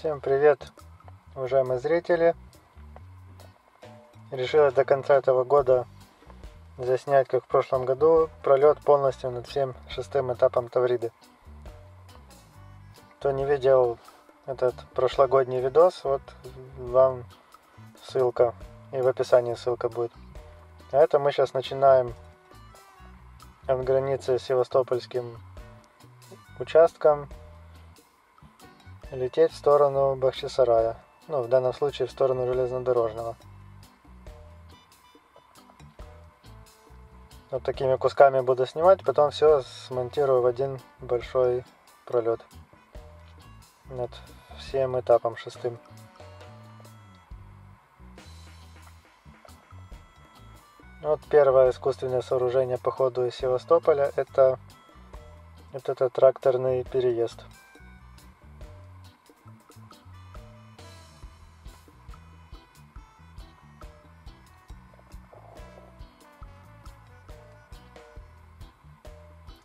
Всем привет, уважаемые зрители. Решила до конца этого года заснять, как в прошлом году, пролет полностью над всем шестым этапом Тавриды. Кто не видел этот прошлогодний видос, вот вам ссылка и в описании ссылка будет. А это мы сейчас начинаем от границы с Севастопольским участком лететь в сторону Бахчисарая. Ну, в данном случае в сторону железнодорожного. Вот такими кусками буду снимать, потом все смонтирую в один большой пролет. Над всем этапом шестым. Вот первое искусственное сооружение по ходу из Севастополя это вот этот тракторный переезд.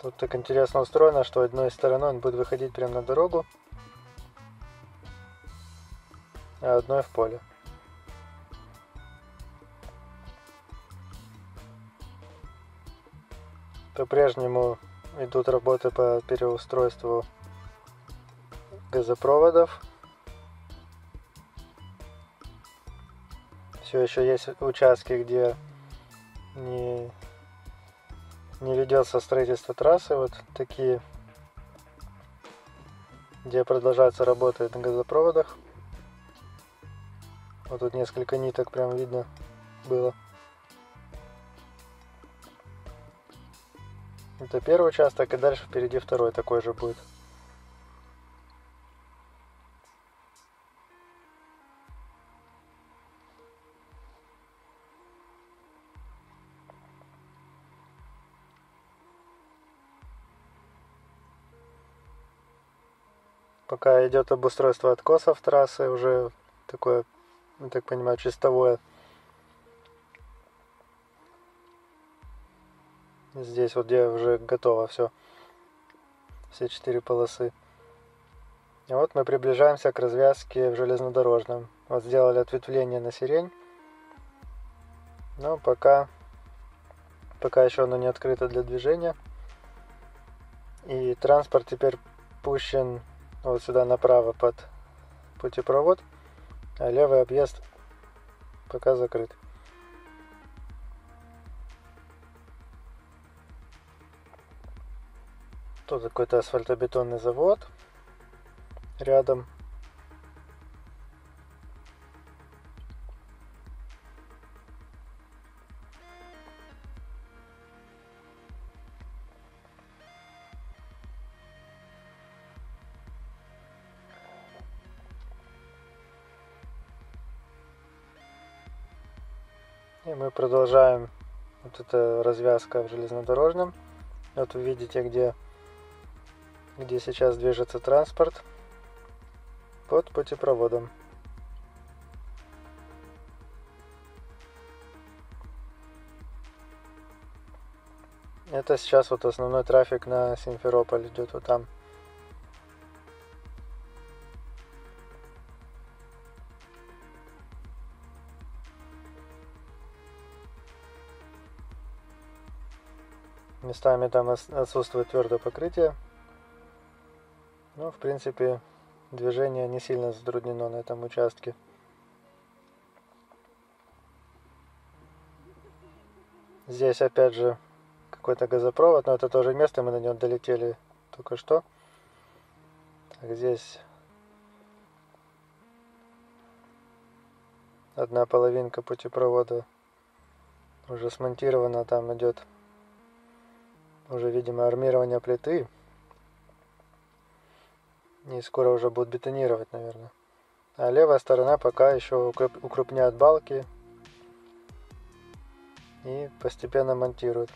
Тут так интересно устроено, что одной стороной он будет выходить прямо на дорогу, а одной в поле. По-прежнему идут работы по переустройству газопроводов. Все еще есть участки, где не не ведется строительство трассы, вот такие, где продолжается работа на газопроводах. Вот тут несколько ниток прям видно было. Это первый участок, и дальше впереди второй такой же будет. Пока идет обустройство откосов трассы, уже такое, я так понимаю, чистовое. Здесь вот где уже готово все. Все четыре полосы. И вот мы приближаемся к развязке в железнодорожном. Вот сделали ответвление на сирень. Но пока, пока еще оно не открыто для движения. И транспорт теперь пущен вот сюда направо под путепровод, а левый объезд пока закрыт. Тут какой-то асфальтобетонный завод рядом. И мы продолжаем вот эта развязка в железнодорожном. Вот вы видите, где, где сейчас движется транспорт под путепроводом. Это сейчас вот основной трафик на Симферополь идет вот там. Местами там отсутствует твердое покрытие. Но, в принципе, движение не сильно затруднено на этом участке. Здесь опять же какой-то газопровод, но это тоже место, мы на нем долетели только что. Так, здесь одна половинка путепровода уже смонтирована, там идет уже, видимо, армирование плиты. И скоро уже будут бетонировать, наверное. А левая сторона пока еще укрупняют балки и постепенно монтируют.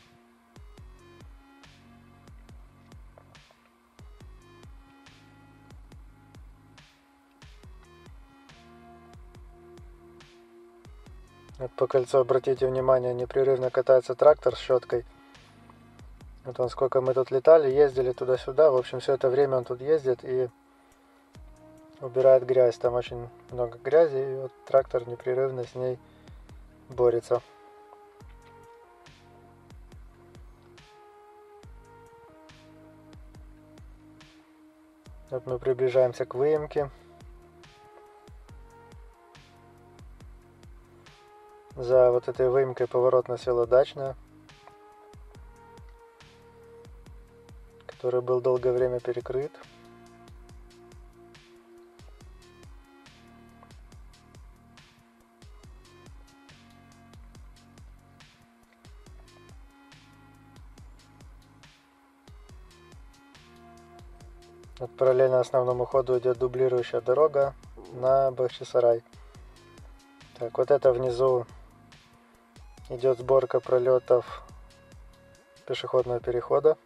Вот по кольцу обратите внимание, непрерывно катается трактор с щеткой. Вот он сколько мы тут летали, ездили туда-сюда. В общем, все это время он тут ездит и убирает грязь. Там очень много грязи, и вот трактор непрерывно с ней борется. Вот мы приближаемся к выемке. За вот этой выемкой поворот на село Дачное, который был долгое время перекрыт. Вот параллельно основному ходу идет дублирующая дорога на Бахчисарай. Так, вот это внизу идет сборка пролетов пешеходного перехода.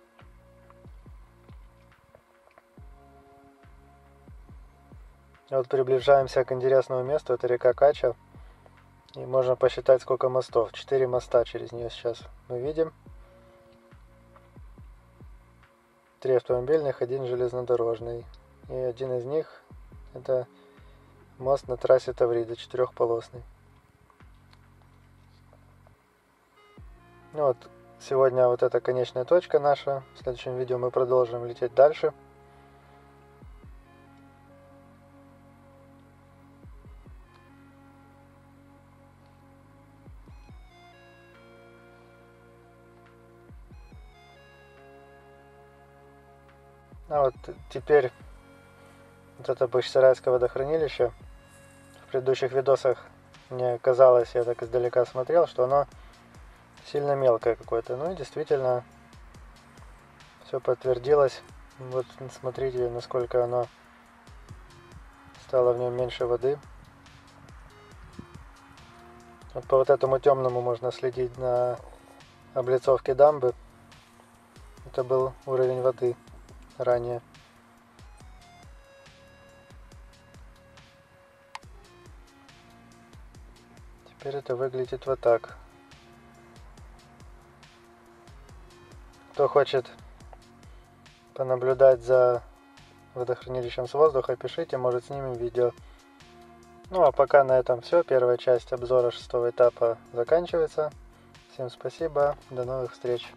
Вот приближаемся к интересному месту, это река Кача. И можно посчитать, сколько мостов. Четыре моста через нее сейчас мы видим. три автомобильных, один железнодорожный. И один из них это мост на трассе Таврида, четырехполосный. Ну вот, сегодня вот эта конечная точка наша. В следующем видео мы продолжим лететь дальше. А вот теперь вот это Бахчисарайское водохранилище. В предыдущих видосах мне казалось, я так издалека смотрел, что оно сильно мелкое какое-то. Ну и действительно все подтвердилось. Вот смотрите, насколько оно стало в нем меньше воды. Вот по вот этому темному можно следить на облицовке дамбы. Это был уровень воды ранее. Теперь это выглядит вот так. Кто хочет понаблюдать за водохранилищем с воздуха, пишите, может снимем видео. Ну а пока на этом все. Первая часть обзора шестого этапа заканчивается. Всем спасибо, до новых встреч.